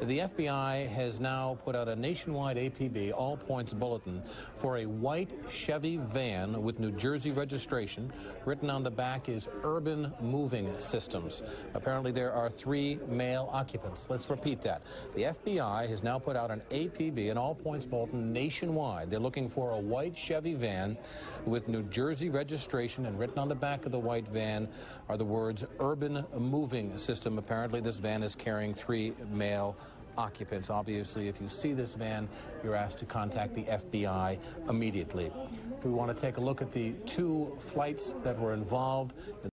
The FBI has now put out a nationwide APB, all points bulletin, for a white Chevy van with New Jersey registration. Written on the back is Urban Moving Systems. Apparently, there are three male occupants. Let's repeat that. The FBI has now put out an APB, an all points bulletin nationwide. They're looking for a white Chevy van with New Jersey registration, and written on the back of the white van are the words Urban Moving System. Apparently, this van is carrying three male occupants. Obviously, if you see this van, you're asked to contact the FBI immediately. We want to take a look at the two flights that were involved.